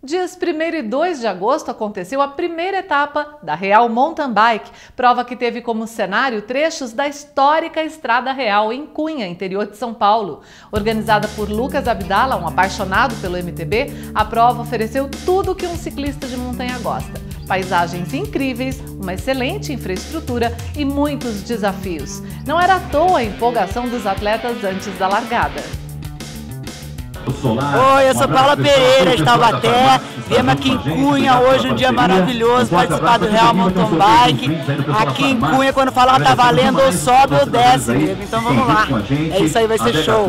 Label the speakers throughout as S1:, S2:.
S1: Dias 1 e 2 de agosto aconteceu a primeira etapa da Real Mountain Bike, prova que teve como cenário trechos da histórica Estrada Real em Cunha, interior de São Paulo. Organizada por Lucas Abdala, um apaixonado pelo MTB, a prova ofereceu tudo o que um ciclista de montanha gosta. Paisagens incríveis, uma excelente infraestrutura e muitos desafios. Não era à toa a empolgação dos atletas antes da largada.
S2: Oi, eu sou Paula Pereira, de Taubaté. Viemos aqui em Cunha hoje, um dia maravilhoso, participar do Real Mountain Bike. Aqui em Cunha, quando falar tá valendo, ou sobe ou desce, Então vamos lá. É isso aí, vai ser show.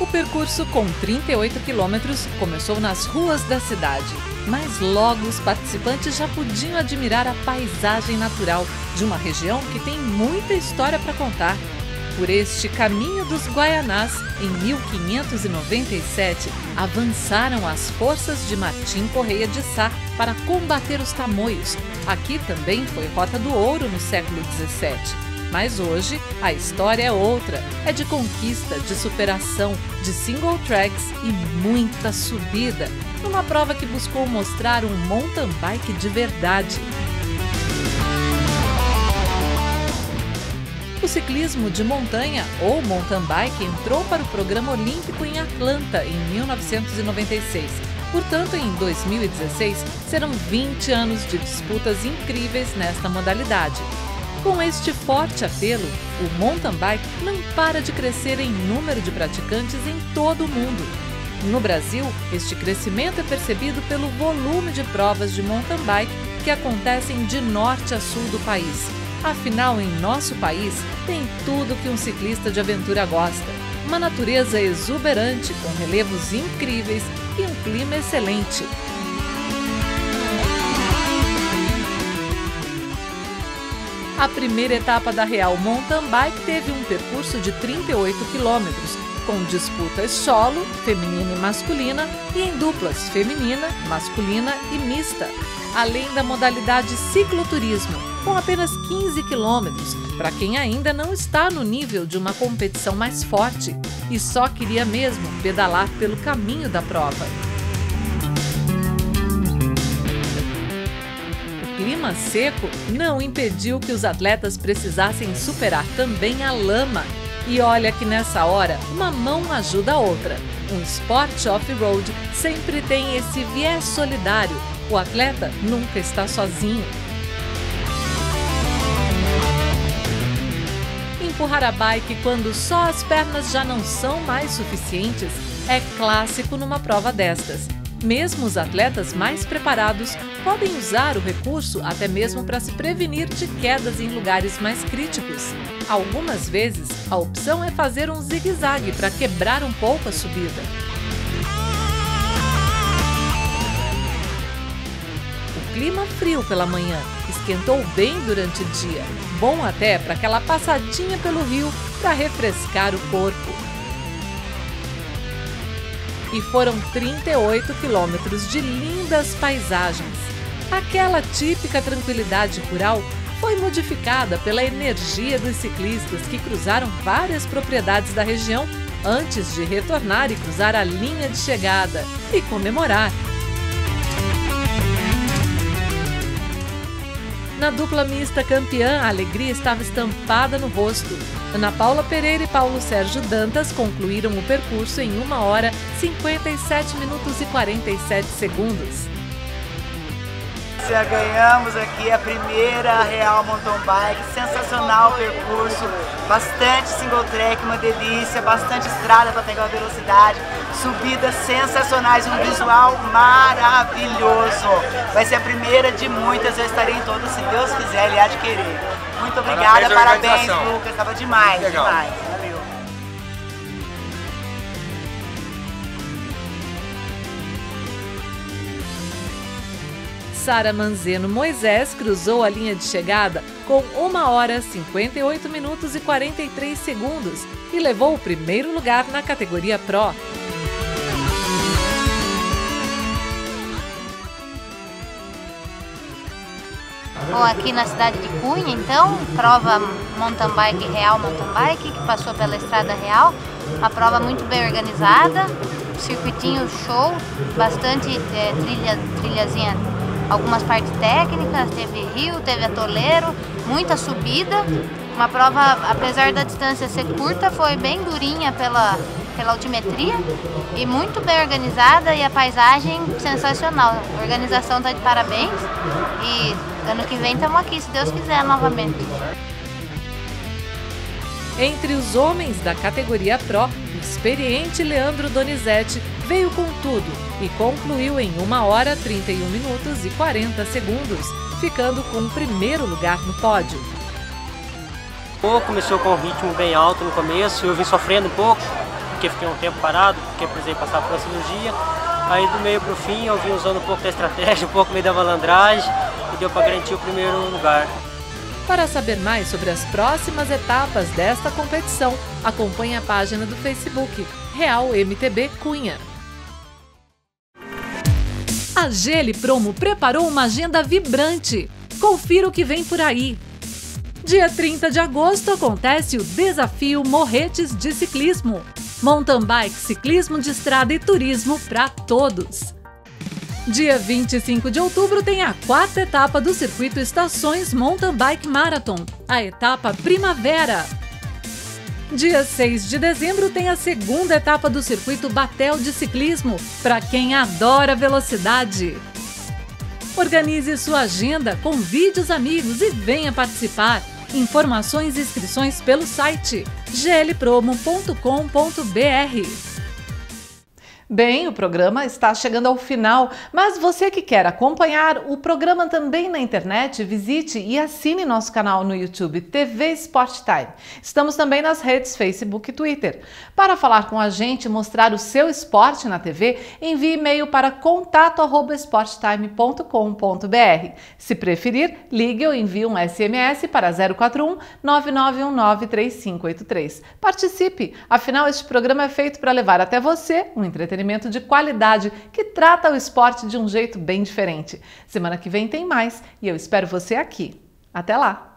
S1: O percurso com 38 quilômetros começou nas ruas da cidade, mas logo os participantes já podiam admirar a paisagem natural de uma região que tem muita história para contar por este caminho dos Guaianás, em 1597, avançaram as forças de Martim Correia de Sá para combater os tamoios. Aqui também foi Rota do Ouro no século XVII. Mas hoje a história é outra. É de conquista, de superação, de single tracks e muita subida. Numa prova que buscou mostrar um mountain bike de verdade. O ciclismo de montanha, ou mountain bike, entrou para o programa olímpico em Atlanta em 1996. Portanto, em 2016, serão 20 anos de disputas incríveis nesta modalidade. Com este forte apelo, o mountain bike não para de crescer em número de praticantes em todo o mundo. No Brasil, este crescimento é percebido pelo volume de provas de mountain bike que acontecem de norte a sul do país. Afinal, em nosso país, tem tudo que um ciclista de aventura gosta. Uma natureza exuberante, com relevos incríveis e um clima excelente. A primeira etapa da Real Mountain Bike teve um percurso de 38 quilômetros, com disputas solo, feminina e masculina, e em duplas feminina, masculina e mista, além da modalidade cicloturismo, com apenas 15 quilômetros, para quem ainda não está no nível de uma competição mais forte e só queria mesmo pedalar pelo caminho da prova. O clima seco não impediu que os atletas precisassem superar também a lama. E olha que nessa hora, uma mão ajuda a outra. Um esporte off-road sempre tem esse viés solidário. O atleta nunca está sozinho. Empurrar a bike quando só as pernas já não são mais suficientes é clássico numa prova destas. Mesmo os atletas mais preparados podem usar o recurso até mesmo para se prevenir de quedas em lugares mais críticos. Algumas vezes, a opção é fazer um zigue-zague para quebrar um pouco a subida. Clima frio pela manhã esquentou bem durante o dia, bom até para aquela passadinha pelo rio para refrescar o corpo. E foram 38 quilômetros de lindas paisagens. Aquela típica tranquilidade rural foi modificada pela energia dos ciclistas que cruzaram várias propriedades da região antes de retornar e cruzar a linha de chegada e comemorar Na dupla mista campeã, a alegria estava estampada no rosto. Ana Paula Pereira e Paulo Sérgio Dantas concluíram o percurso em 1 hora 57 minutos e 47 segundos.
S2: Já ganhamos aqui a primeira Real Mountain Bike, sensacional percurso, bastante single track, uma delícia, bastante estrada para pegar a velocidade, subidas sensacionais, um visual maravilhoso. Vai ser a primeira de muitas, eu estarei em todas, se Deus quiser, de querer. Muito obrigada, parabéns, parabéns Lucas, estava demais, demais.
S1: Sara Manzeno Moisés cruzou a linha de chegada com 1 hora 58 minutos e 43 segundos e levou o primeiro lugar na categoria Pro.
S3: Bom, aqui na cidade de Cunha, então, prova mountain bike real mountain bike, que passou pela Estrada Real. Uma prova muito bem organizada, circuitinho show, bastante é, trilha, trilhazinha, algumas partes técnicas, teve rio, teve atoleiro, muita subida. Uma prova, apesar da distância ser curta, foi bem durinha pela, pela altimetria e muito bem organizada e a paisagem sensacional. A organização está de parabéns e ano que vem estamos aqui, se Deus quiser, novamente.
S1: Entre os homens da categoria Pro, o experiente Leandro Donizete veio com tudo e concluiu em 1 hora 31 minutos e 40 segundos, ficando com o primeiro lugar no pódio.
S4: Começou com um ritmo bem alto no começo, eu vim sofrendo um pouco, porque fiquei um tempo parado, porque precisei passar por uma cirurgia. Aí do meio para o fim eu vim usando um pouco da estratégia, um pouco meio da malandragem e deu para garantir o primeiro lugar.
S1: Para saber mais sobre as próximas etapas desta competição, acompanhe a página do Facebook Real MTB Cunha. A Gele Promo preparou uma agenda vibrante. Confira o que vem por aí. Dia 30 de agosto acontece o Desafio Morretes de Ciclismo. Mountain bike, ciclismo de estrada e turismo para todos. Dia 25 de outubro tem a quarta etapa do circuito Estações Mountain Bike Marathon, a etapa Primavera. Dia 6 de dezembro tem a segunda etapa do circuito Batel de Ciclismo, para quem adora velocidade. Organize sua agenda, convide os amigos e venha participar. Informações e inscrições pelo site glpromo.com.br. Bem, o programa está chegando ao final, mas você que quer acompanhar o programa também na internet, visite e assine nosso canal no YouTube TV Sport Time. Estamos também nas redes Facebook e Twitter. Para falar com a gente e mostrar o seu esporte na TV, envie e-mail para contato@sporttime.com.br. Se preferir, ligue ou envie um SMS para 041 9919 3583. Participe, afinal este programa é feito para levar até você um entretenimento entretenimento de qualidade que trata o esporte de um jeito bem diferente. Semana que vem tem mais e eu espero você aqui. Até lá!